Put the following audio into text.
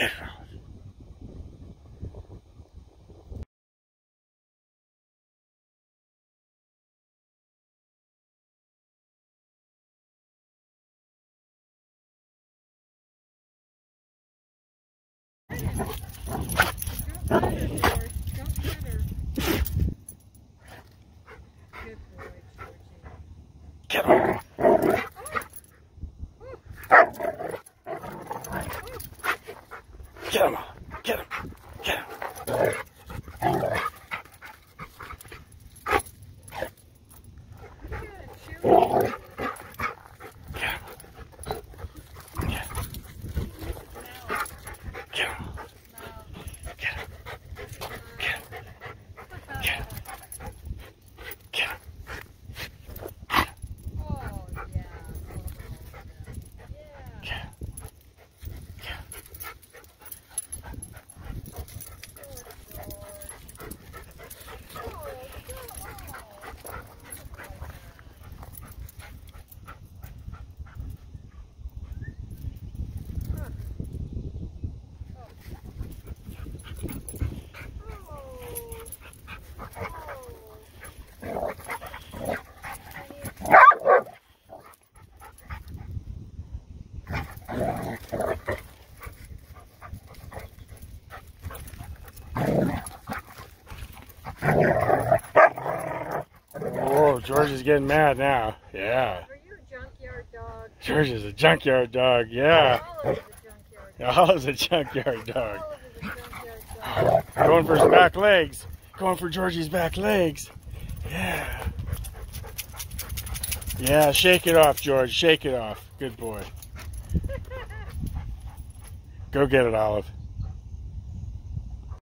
different. Get her. Get him. Get him. Get him. Get him. Get him. Get him. Get him. Get him. Get him. Get him. Oh, yeah. Yeah. Get him. Oh, George is getting mad now. Yeah. Are you a junkyard dog? George is a junkyard dog. Yeah. Olive is a junkyard Olive's a junkyard dog. dog. Is a junkyard dog. Going for his back legs. Going for Georgie's back legs. Yeah. Yeah, shake it off, George. Shake it off. Good boy. Go get it, Olive.